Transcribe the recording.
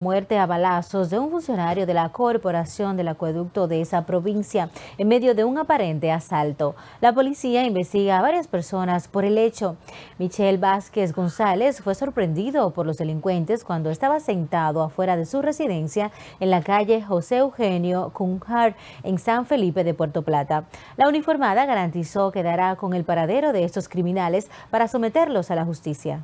Muerte a balazos de un funcionario de la Corporación del Acueducto de esa provincia en medio de un aparente asalto. La policía investiga a varias personas por el hecho. Michel Vázquez González fue sorprendido por los delincuentes cuando estaba sentado afuera de su residencia en la calle José Eugenio Cunjar en San Felipe de Puerto Plata. La uniformada garantizó que dará con el paradero de estos criminales para someterlos a la justicia.